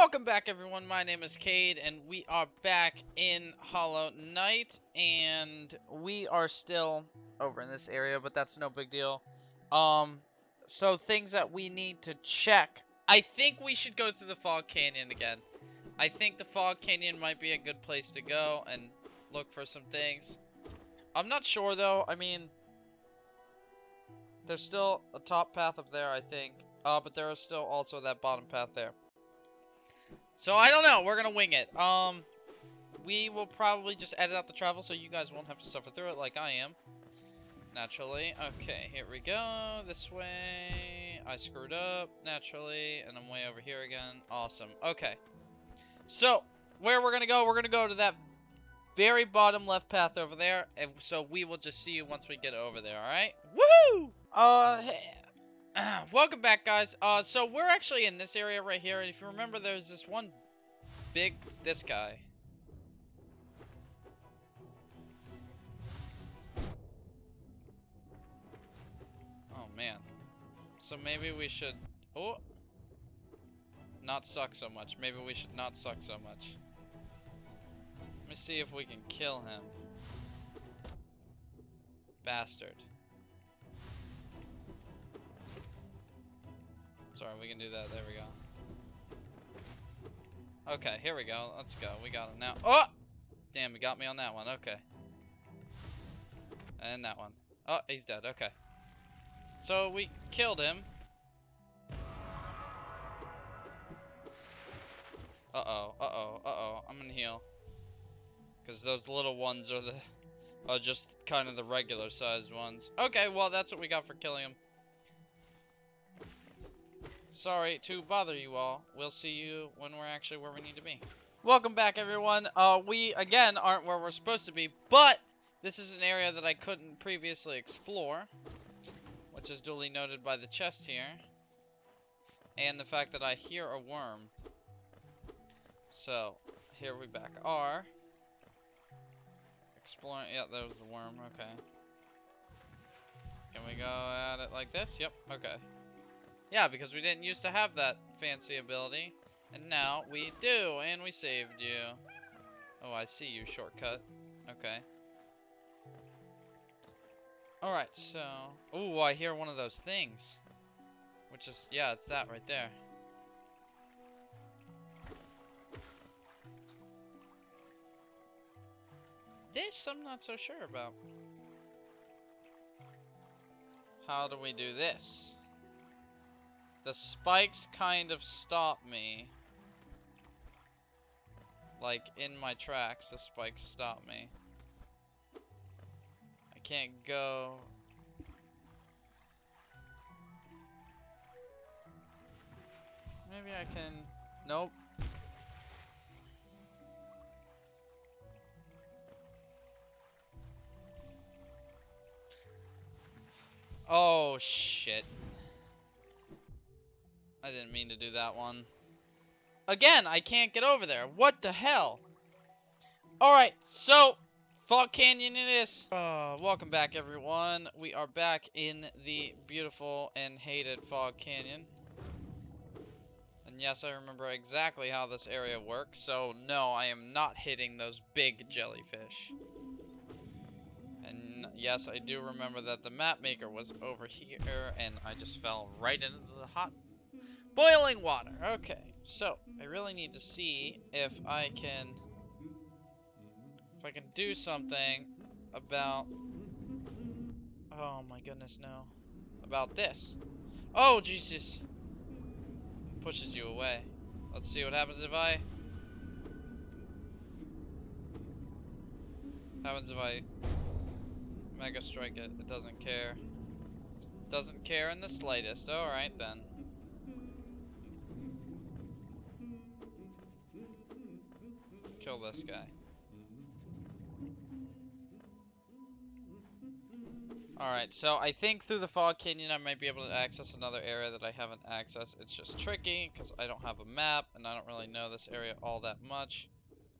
Welcome back, everyone. My name is Kayde, and we are back in Hollow Knight, and we are still over in this area, but that's no big deal. Um, so things that we need to check. I think we should go through the Fog Canyon again. I think the Fog Canyon might be a good place to go and look for some things. I'm not sure, though. I mean, there's still a top path up there, I think. Uh, but there is still also that bottom path there. So I don't know. We're gonna wing it. Um, we will probably just edit out the travel so you guys won't have to suffer through it like I am. Naturally. Okay, here we go. This way. I screwed up naturally, and I'm way over here again. Awesome. Okay. So where we're gonna go? We're gonna go to that very bottom left path over there, and so we will just see you once we get over there. All right? Woohoo! Uh. Hey. welcome back, guys. Uh, so we're actually in this area right here. If you remember, there's this one big, this guy. Oh, man. So maybe we should, oh, not suck so much. Maybe we should not suck so much. Let me see if we can kill him. Bastard. Sorry, we can do that. There we go. Okay, here we go. Let's go. We got him now. Oh! Damn, he got me on that one. Okay. And that one. Oh, he's dead. Okay. So, we killed him. Uh-oh. Uh-oh. Uh-oh. I'm gonna heal. Because those little ones are the... Are just kind of the regular sized ones. Okay, well, that's what we got for killing him. Sorry to bother you all. We'll see you when we're actually where we need to be. Welcome back, everyone. Uh, we, again, aren't where we're supposed to be, but this is an area that I couldn't previously explore, which is duly noted by the chest here, and the fact that I hear a worm. So, here we back are. Exploring, yeah, there was the worm, okay. Can we go at it like this? Yep, okay. Yeah, because we didn't used to have that fancy ability. And now we do, and we saved you. Oh, I see you, shortcut. Okay. Alright, so... Oh, I hear one of those things. Which is, yeah, it's that right there. This I'm not so sure about. How do we do this? The spikes kind of stop me. Like, in my tracks, the spikes stop me. I can't go... Maybe I can... Nope. Oh, shit. I didn't mean to do that one. Again, I can't get over there. What the hell? Alright, so, Fog Canyon it is. Uh, welcome back, everyone. We are back in the beautiful and hated Fog Canyon. And yes, I remember exactly how this area works, so no, I am not hitting those big jellyfish. And yes, I do remember that the map maker was over here, and I just fell right into the hot Boiling water. Okay, so I really need to see if I can if I can do something about Oh my goodness, no. About this. Oh Jesus. Pushes you away. Let's see what happens if I happens if I mega strike it. It doesn't care. Doesn't care in the slightest. Alright then. Kill this guy. Alright, so I think through the Fog Canyon I might be able to access another area that I haven't accessed. It's just tricky because I don't have a map and I don't really know this area all that much.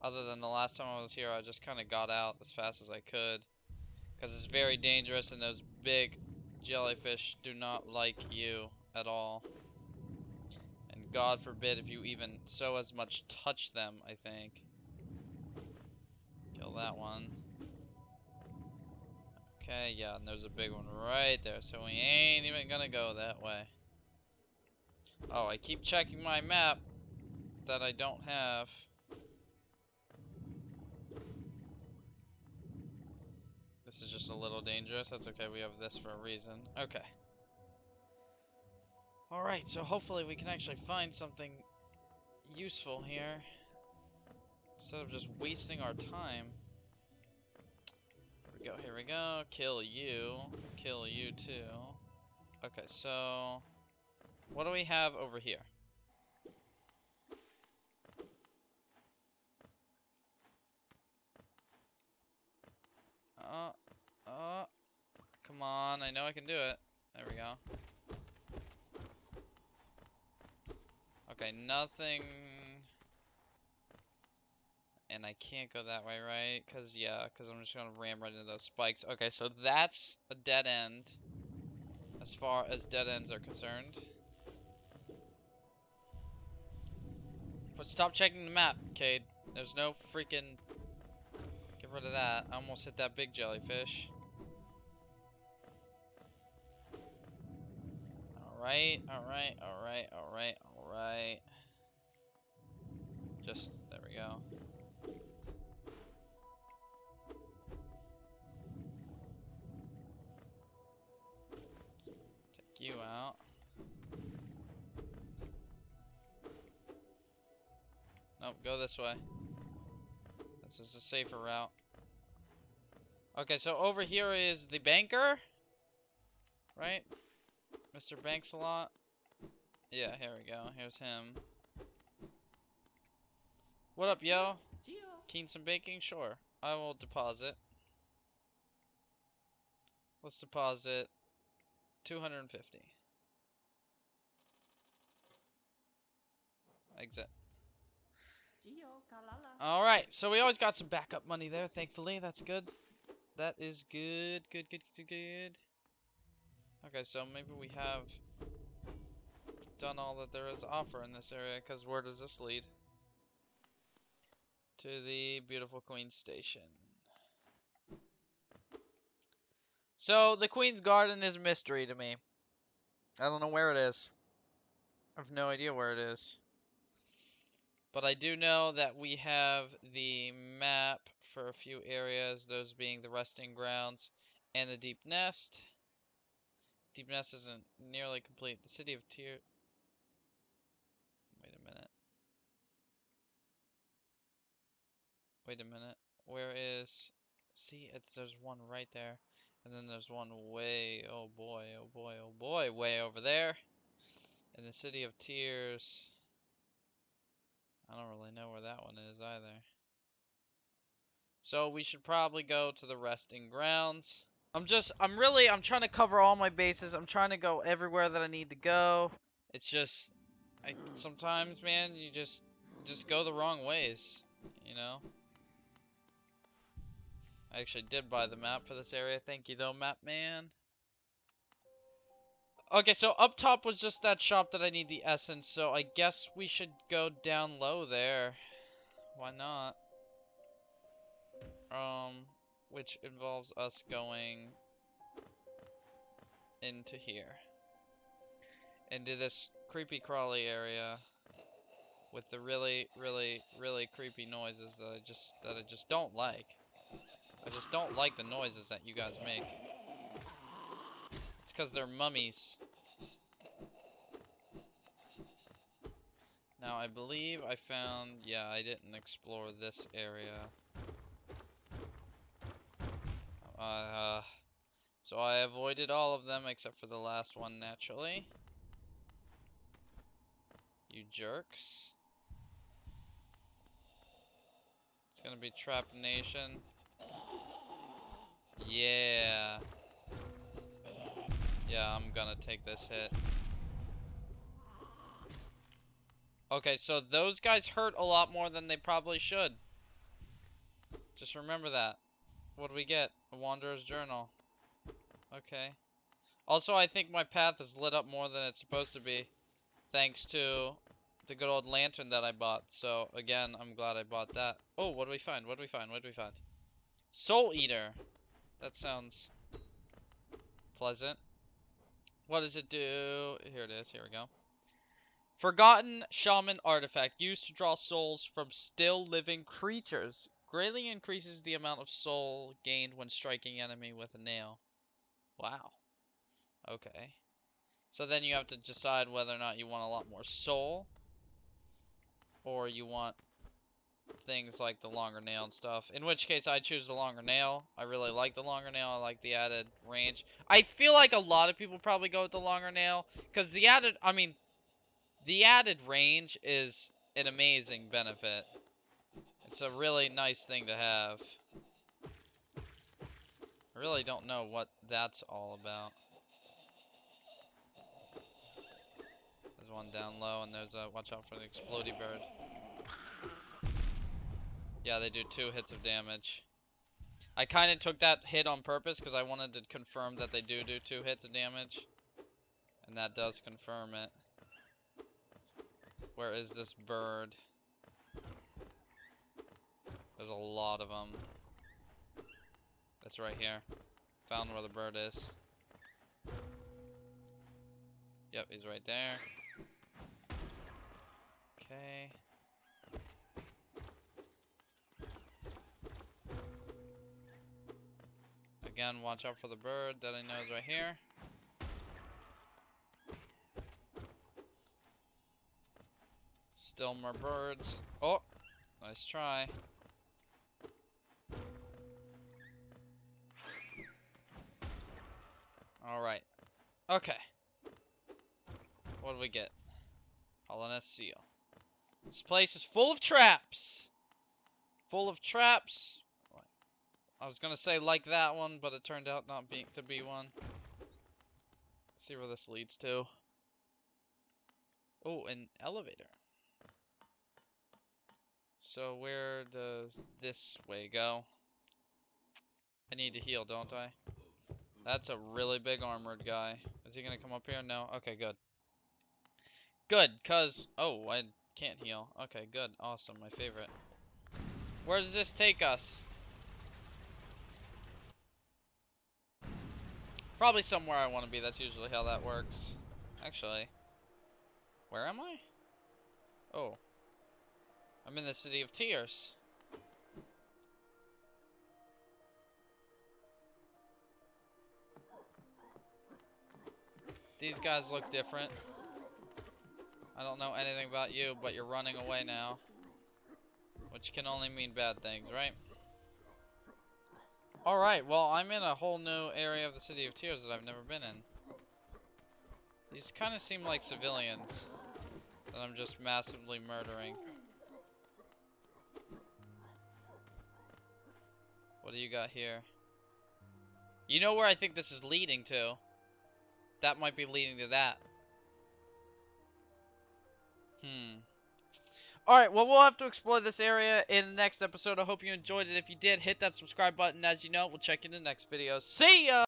Other than the last time I was here, I just kind of got out as fast as I could. Because it's very dangerous and those big jellyfish do not like you at all. And God forbid if you even so as much touch them, I think. Kill that one. Okay, yeah, and there's a big one right there, so we ain't even gonna go that way. Oh, I keep checking my map that I don't have. This is just a little dangerous. That's okay, we have this for a reason. Okay. Alright, so hopefully we can actually find something useful here. Instead of just wasting our time. Here we go, here we go. Kill you. Kill you too. Okay, so... What do we have over here? Uh, uh, come on, I know I can do it. There we go. Okay, nothing... And I can't go that way, right? Because, yeah, because I'm just going to ram right into those spikes. Okay, so that's a dead end. As far as dead ends are concerned. But stop checking the map, Kayde. There's no freaking... Get rid of that. I almost hit that big jellyfish. Alright, alright, alright, alright, alright. Just, there we go. Out. Nope, go this way. This is a safer route. Okay, so over here is the banker. Right? Mr. Banks a lot. Yeah, here we go. Here's him. What up, yo? Keen some baking? Sure. I will deposit. Let's deposit 250. Exit. Alright, so we always got some backup money there, thankfully. That's good. That is good, good, good, good, good. Okay, so maybe we have done all that there is to offer in this area, because where does this lead? To the beautiful Queen Station. So, the Queen's Garden is a mystery to me. I don't know where it is. I have no idea where it is. But I do know that we have the map for a few areas, those being the resting grounds and the deep nest. Deep nest isn't nearly complete. The city of Tears. Wait a minute. Wait a minute. Where is... See, it's there's one right there. And then there's one way, oh boy, oh boy, oh boy, way over there. In the city of tears. I don't really know where that one is either. So we should probably go to the resting grounds. I'm just, I'm really, I'm trying to cover all my bases. I'm trying to go everywhere that I need to go. It's just, I, sometimes, man, you just, just go the wrong ways, you know? I actually did buy the map for this area. Thank you, though, map man. Okay, so up top was just that shop that I need the essence, so I guess we should go down low there. Why not? Um, which involves us going into here. Into this creepy crawly area with the really, really, really creepy noises that I just that I just don't like. I just don't like the noises that you guys make because they're mummies. Now, I believe I found... Yeah, I didn't explore this area. Uh, so I avoided all of them except for the last one, naturally. You jerks. It's gonna be Trap Nation. Yeah. Yeah, I'm gonna take this hit. Okay, so those guys hurt a lot more than they probably should. Just remember that. What do we get? A Wanderer's Journal. Okay. Also, I think my path is lit up more than it's supposed to be. Thanks to the good old lantern that I bought. So again, I'm glad I bought that. Oh, what do we find? What do we find? What do we find? Soul Eater. That sounds pleasant. What does it do? Here it is. Here we go. Forgotten Shaman artifact used to draw souls from still living creatures. Greatly increases the amount of soul gained when striking enemy with a nail. Wow. Okay. So then you have to decide whether or not you want a lot more soul. Or you want things like the longer nail and stuff. In which case, I choose the longer nail. I really like the longer nail. I like the added range. I feel like a lot of people probably go with the longer nail. Because the added, I mean, the added range is an amazing benefit. It's a really nice thing to have. I really don't know what that's all about. There's one down low, and there's a watch out for the explodey bird. Yeah, they do two hits of damage. I kind of took that hit on purpose because I wanted to confirm that they do do two hits of damage. And that does confirm it. Where is this bird? There's a lot of them. That's right here. Found where the bird is. Yep, he's right there. Okay. Again, watch out for the bird that I know is right here. Still more birds. Oh, nice try. Alright. Okay. What do we get? Hallownest seal. This place is full of traps. Full of traps. I was gonna say like that one, but it turned out not being to be one. Let's see where this leads to. Oh, an elevator. So where does this way go? I need to heal, don't I? That's a really big armored guy. Is he gonna come up here? No? Okay, good. Good, cause... Oh, I can't heal. Okay, good. Awesome, my favorite. Where does this take us? Probably somewhere I want to be. That's usually how that works. Actually. Where am I? Oh. I'm in the City of Tears. These guys look different. I don't know anything about you, but you're running away now. Which can only mean bad things, right? Alright, well, I'm in a whole new area of the City of Tears that I've never been in. These kind of seem like civilians that I'm just massively murdering. What do you got here? You know where I think this is leading to? That might be leading to that. Hmm. Alright, well, we'll have to explore this area in the next episode. I hope you enjoyed it. If you did, hit that subscribe button. As you know, we'll check in the next video. See ya!